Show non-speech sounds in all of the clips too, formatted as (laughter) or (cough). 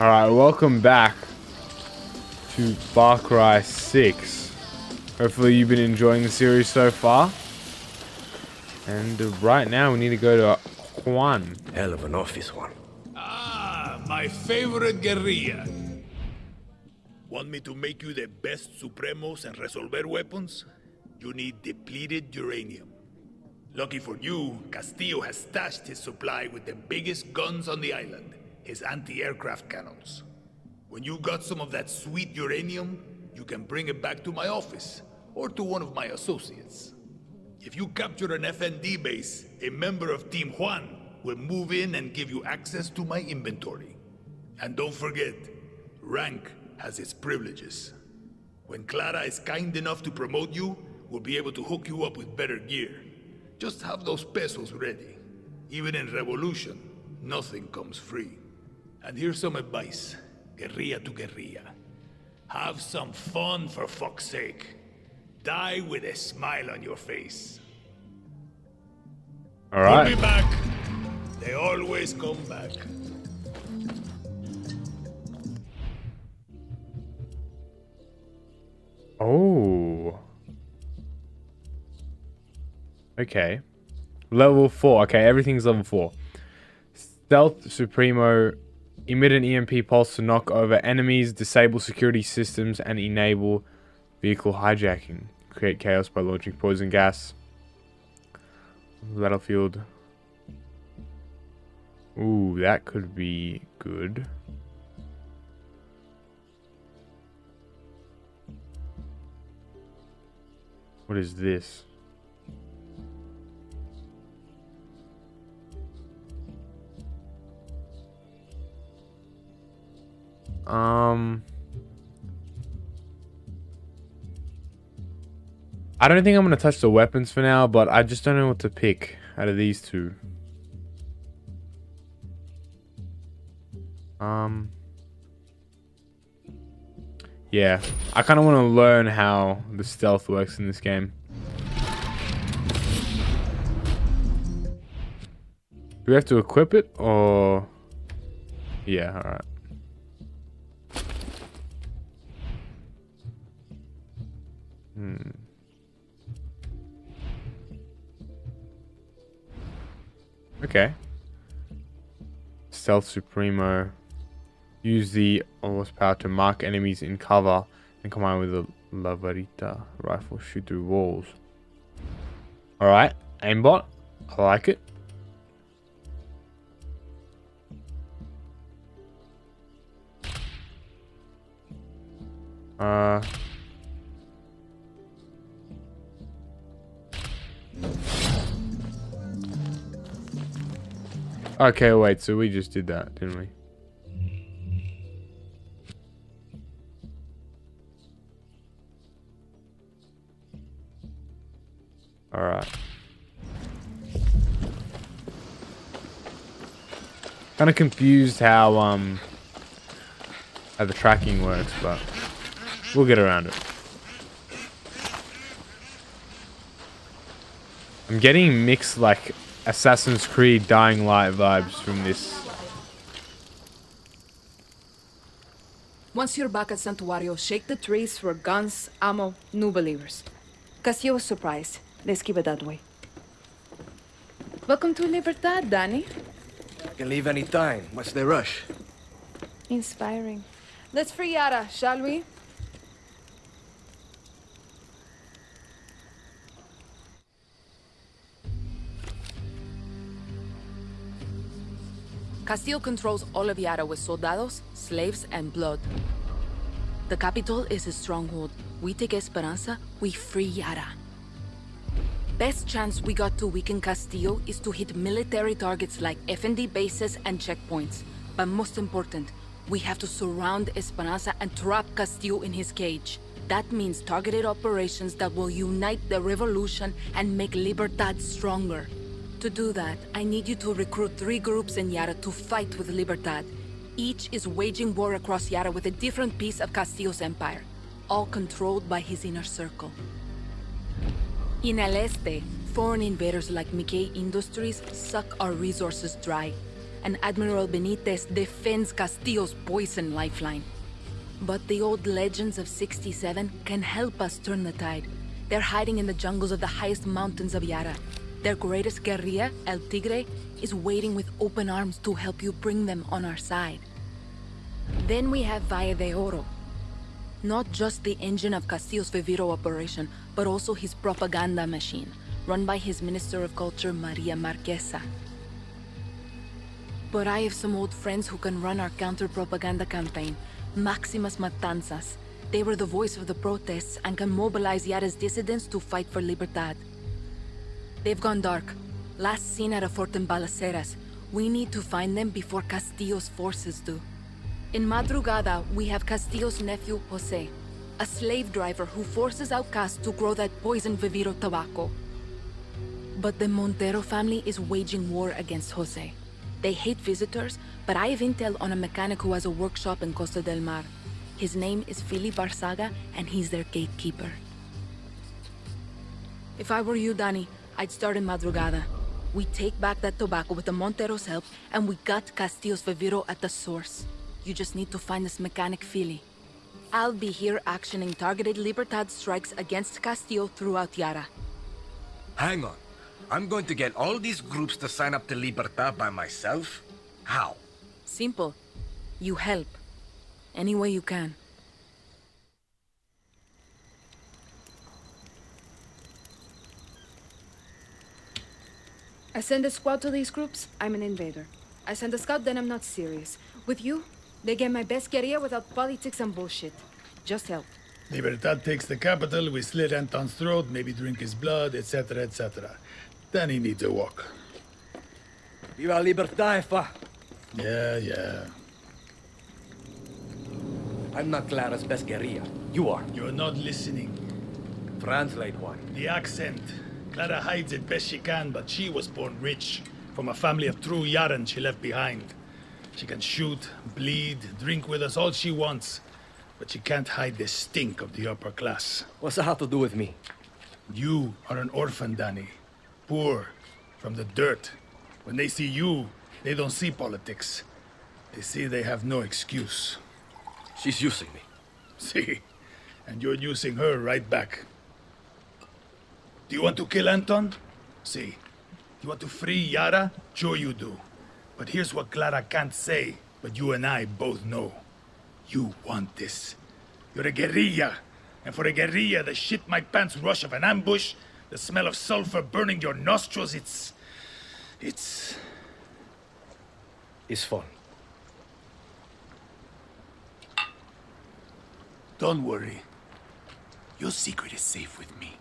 Alright, welcome back to Far Cry 6. Hopefully you've been enjoying the series so far. And uh, right now we need to go to Juan. Hell of an office one. Ah, my favorite guerrilla. Want me to make you the best Supremos and Resolver weapons? You need depleted uranium. Lucky for you, Castillo has stashed his supply with the biggest guns on the island, his anti-aircraft cannons. When you got some of that sweet uranium, you can bring it back to my office, or to one of my associates. If you capture an FND base, a member of Team Juan will move in and give you access to my inventory. And don't forget, rank has its privileges. When Clara is kind enough to promote you, we'll be able to hook you up with better gear. Just have those pesos ready. Even in Revolution, nothing comes free. And here's some advice, guerrilla to guerrilla. Have some fun for fuck's sake. Die with a smile on your face. We'll be Alright. back. They always come back. Oh. Okay. Level 4. Okay, everything's level 4. Stealth Supremo. Emit an EMP pulse to knock over enemies, disable security systems, and enable vehicle hijacking. Create chaos by launching poison gas. Battlefield. Ooh, that could be good. What is this? Um I don't think I'm going to touch the weapons for now, but I just don't know what to pick out of these two. Um yeah, I kind of want to learn how the stealth works in this game. Do we have to equip it or? Yeah, all Hmm. Okay. Stealth Supremo. Use the horsepower to mark enemies in cover and combine with the Lavarita rifle shoot through walls. Alright, aimbot. I like it. Uh Okay, wait, so we just did that, didn't we? Alright. Kind of confused how um how the tracking works, but we'll get around it. I'm getting mixed like Assassin's Creed Dying Light vibes from this. Once you're back at Santuario, shake the trees for guns, ammo, new believers. Castillo was surprised. Let's keep it that way. Welcome to Libertad, Dani. Can leave any time. What's the rush? Inspiring. Let's free Yara, shall we? Castillo controls all of Yara with soldados, slaves, and blood. The capital is his stronghold. We take Esperanza, we free Yara. Best chance we got to weaken Castillo is to hit military targets like FND bases and checkpoints. But most important, we have to surround Esperanza and trap Castillo in his cage. That means targeted operations that will unite the revolution and make Libertad stronger. To do that, I need you to recruit three groups in Yara to fight with Libertad. Each is waging war across Yara with a different piece of Castillo's empire, all controlled by his inner circle. In El Este, foreign invaders like Mickey Industries suck our resources dry. and Admiral Benitez defends Castillo's poison lifeline. But the old legends of 67 can help us turn the tide. They're hiding in the jungles of the highest mountains of Yara. Their greatest guerrilla, El Tigre, is waiting with open arms to help you bring them on our side. Then we have Valle de Oro. Not just the engine of Castillo's Viviro operation, but also his propaganda machine, run by his Minister of Culture, Maria Marquesa. But I have some old friends who can run our counter-propaganda campaign, Maximas Matanzas. They were the voice of the protests and can mobilize Yara's dissidents to fight for Libertad. They've gone dark. Last seen at a fort in Balaceras. We need to find them before Castillo's forces do. In Madrugada, we have Castillo's nephew, Jose. A slave driver who forces outcasts to grow that poison Viviro tobacco. But the Montero family is waging war against Jose. They hate visitors, but I have intel on a mechanic who has a workshop in Costa del Mar. His name is Philip Barzaga, and he's their gatekeeper. If I were you, Dani, I'd start in Madrugada. We take back that tobacco with the Montero's help, and we got Castillo's Viviro at the source. You just need to find this mechanic Philly. I'll be here actioning targeted Libertad strikes against Castillo throughout Yara. Hang on. I'm going to get all these groups to sign up to Libertad by myself? How? Simple. You help. Any way you can. I send a squad to these groups, I'm an invader. I send a scout, then I'm not serious. With you, they get my best guerrilla without politics and bullshit. Just help. Libertad takes the capital, we slit Anton's throat, maybe drink his blood, etc., etc. Then he needs a walk. Viva Libertad, fa! Yeah, yeah. I'm not Clara's best guerrilla. You are. You're not listening. Translate one. The accent. Clara hides it best she can, but she was born rich. From a family of true Yaran she left behind. She can shoot, bleed, drink with us all she wants. But she can't hide the stink of the upper class. What's that have to do with me? You are an orphan, Dani. Poor, from the dirt. When they see you, they don't see politics. They see they have no excuse. She's using me. (laughs) See? And you're using her right back. Do you want to kill Anton? See. You want to free Yara? Sure you do. But here's what Clara can't say, but you and I both know. You want this. You're a guerrilla. And for a guerrilla, the shit my pants rush of an ambush, the smell of sulfur burning your nostrils, it's... It's... It's fun. Don't worry. Your secret is safe with me.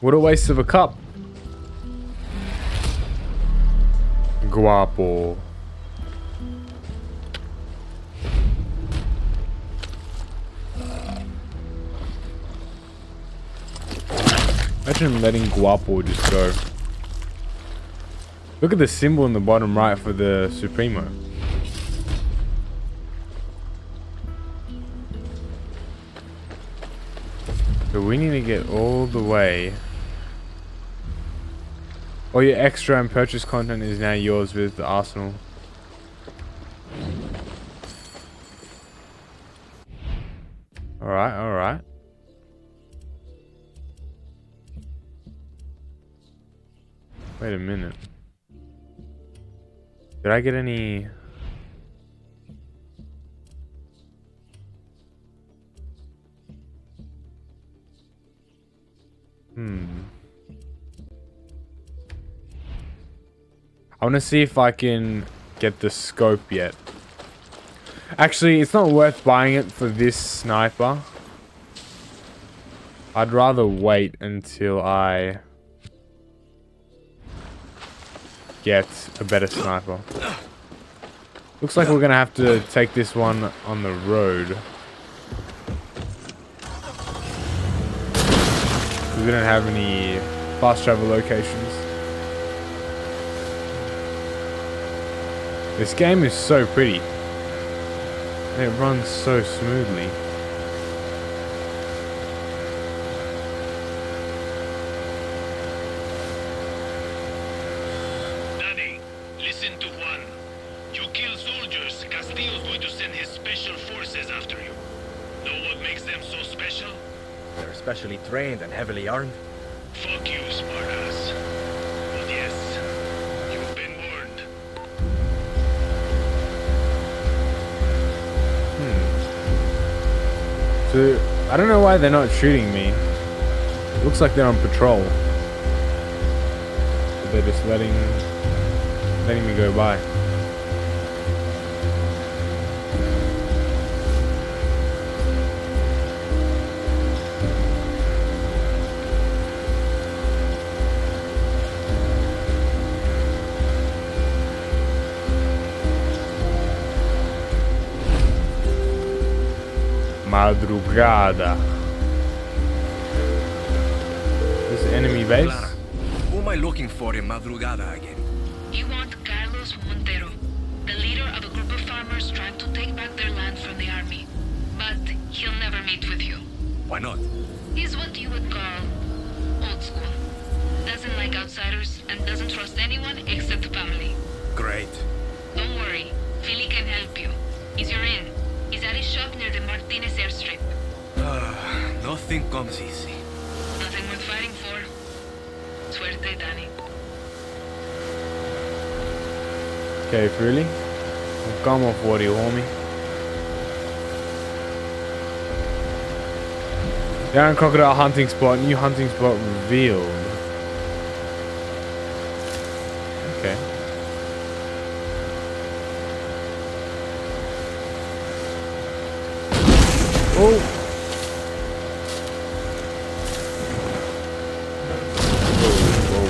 What a waste of a cup. Guapo. Imagine letting Guapo just go. Look at the symbol in the bottom right for the Supremo. So we need to get all the way. All your extra and purchase content is now yours with the Arsenal. Alright, alright. Wait a minute. Did I get any... I want to see if I can get the scope yet. Actually, it's not worth buying it for this sniper. I'd rather wait until I get a better sniper. Looks like we're going to have to take this one on the road. We don't have any fast travel locations. This game is so pretty. It runs so smoothly. Daddy, listen to Juan. You kill soldiers, Castillo's going to send his special forces after you. Know what makes them so special? They're specially trained and heavily armed. I don't know why they're not shooting me. Looks like they're on patrol. They're just letting letting me go by. Madrugada. This enemy base? Clara, who am I looking for in Madrugada again? You want Carlos Montero, the leader of a group of farmers trying to take back their land from the army. But he'll never meet with you. Why not? He's what you would call old school. Doesn't like outsiders and doesn't trust anyone except family. Martinez airstrip. Ah, nothing comes easy. Nothing worth fighting for. Suerte, Dani. Okay, really? Come off what you homie. Down crocodile hunting spot, new hunting spot revealed. Okay. Oh!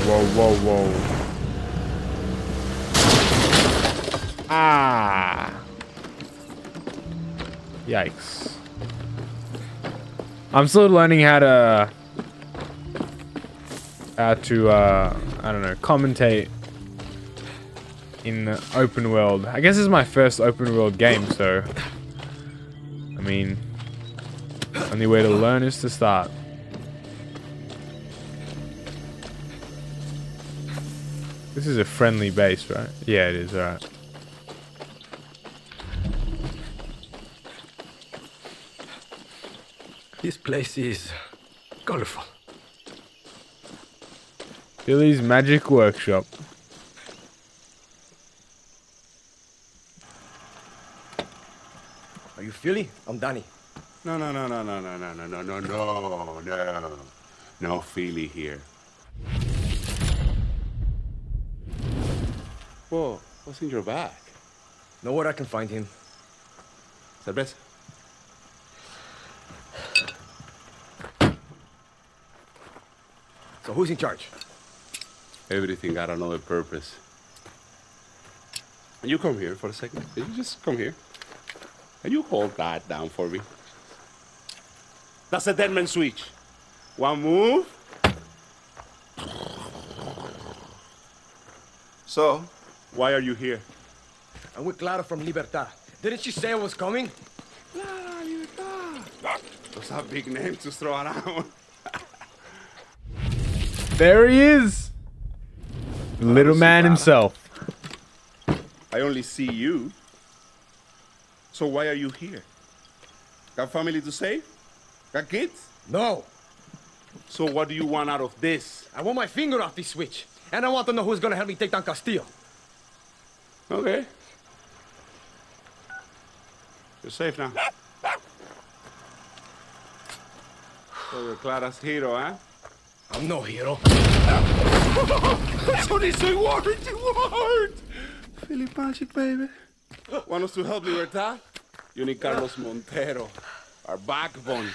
Whoa, whoa, whoa, whoa. Ah! Yikes. I'm still learning how to... How to, uh, I don't know, commentate in the open world. I guess this is my first open world game, so... I mean... Only way to learn is to start. This is a friendly base, right? Yeah, it is, alright. This place is colorful. Billy's Magic Workshop. Are you Philly? I'm Dani. No, no, no, no, no, no, no, no, no, no, no, no. No Feely here. Whoa, what's in your bag? Know where I can find him? Cerveza. So who's in charge? Everything got another purpose. And you come here for a second. You just come here? And you hold that down for me. That's a dead man switch. One move. So, why are you here? I'm with Clara from Libertad. Didn't she say I was coming? Clara Libertad. Those are big names to throw around. (laughs) There he is! Little man himself. I only see you. So why are you here? Got family to save? Got kids? No. So what do you want out of this? I want my finger off this switch. And I want to know who's gonna help me take down Castillo. Okay. You're safe now. So you're Clara's hero, huh? I'm no hero. (laughs) Sorry, say word, word! Philip Magic, baby. Want us to help you, Libertad? You need Carlos Montero, our backbone.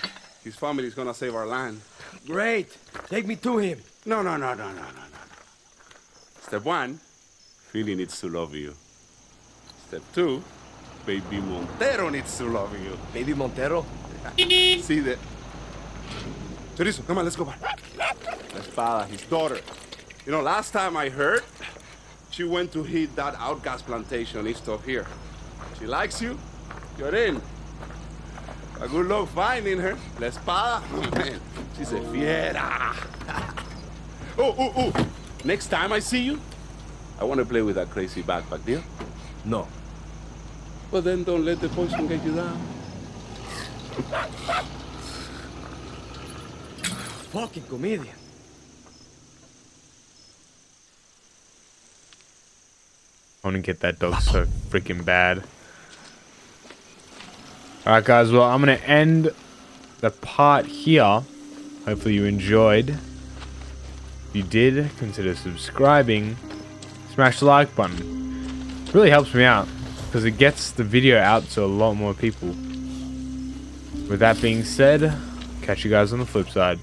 His family is gonna save our land. Great. Take me to him. No, no, no, no, no, no, no. Step one, Philly needs to love you. Step two, baby Montero needs to love you. Baby Montero. (laughs) See that? Chorizo, come on, let's go back. La Espada, his daughter. You know, last time I heard, she went to hit that outcast plantation east of here. She likes you, you're in. A good luck finding her. La Espada, oh, (laughs) man, she's a fiera. (laughs) oh, oh, oh. Next time I see you, I want to play with that crazy backpack, deal? No. Well, then don't let the poison get you down. Fucking comedian. I want to get that dog so freaking bad. Alright guys, well I'm going to end the part here. Hopefully you enjoyed. If you did, consider subscribing. Smash the like button. It really helps me out because it gets the video out to a lot more people. With that being said, catch you guys on the flip side.